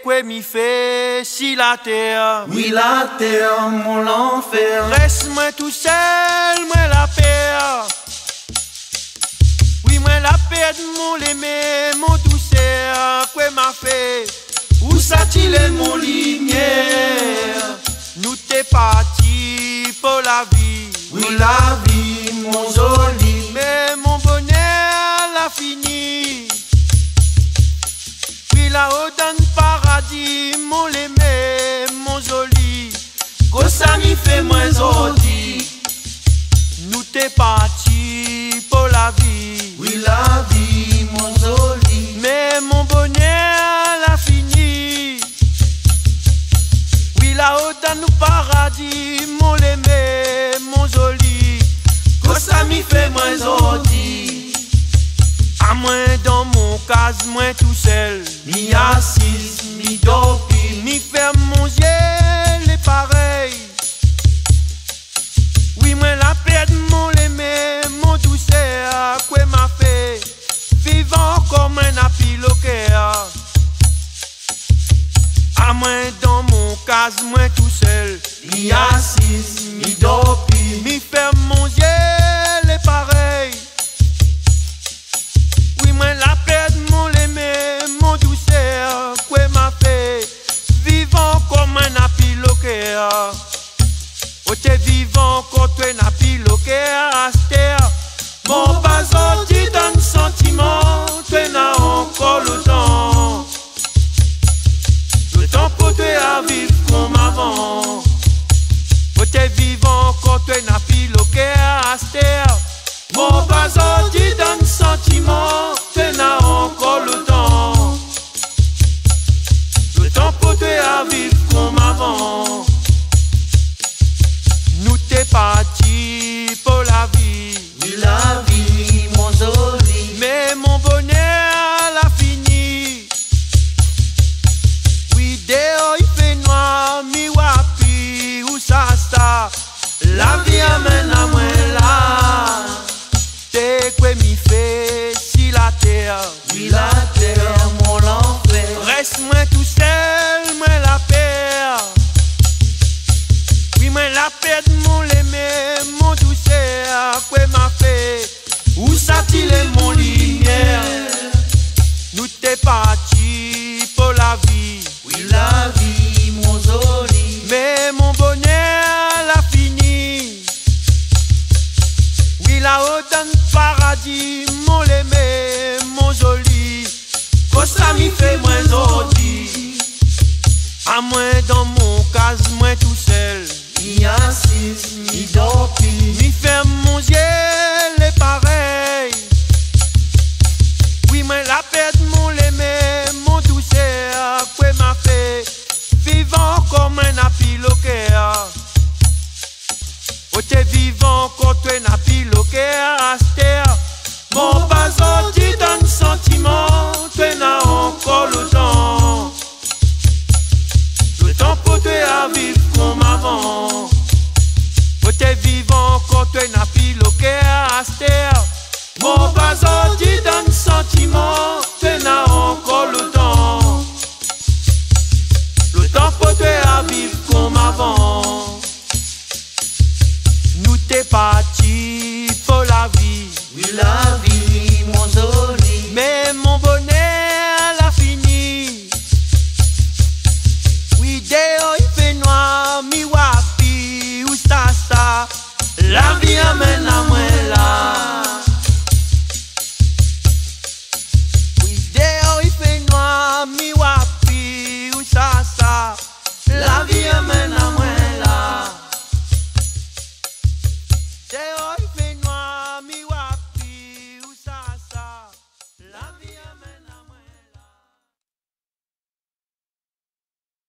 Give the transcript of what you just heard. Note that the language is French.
Quoi mi fait si la terre Oui, la terre, mon l'enfer. Reste-moi tout seul, moi la paix. Oui, moi la paix de mon aimé, mon douceur, quoi m'a fait Où ça-t-il est mon lumière? Nous t'es parti pour la vie. Oui, la vie, fait moins joli. Nous t'es parti pour la vie. Oui, la vie, mon joli. Mais mon bonheur l'a fini. Oui, là-haut dans le paradis, mon aimé, mon joli. Que ça m'y fait moins joli. À moins dans mon cas, moi tout seul. À moins dans mon cas, moi tout seul. Mi assis, mi dopi. Mi faire manger les pareils. Oui, moi la de mon aimé, mon douceur, quoi m'a fait vivant comme un apiloqueur. Oh, t'es vivant quand tu es Quoi mi fait si la terre. Oui, la terre, mon enfer. Reste-moi tout mon aimé, mon joli. Ko sa mi fe mwen zodi. A mwen dan mon kaz, mwen tou sel. Mi ansis, mi dopi. Mi ferm mon ziel, le parey. Oui mwen la pet, mon leme, mon tou sel. Kwe ma fe, vivan kon mwen api loke a. O te vivan kon twen api. todavía me enamoré.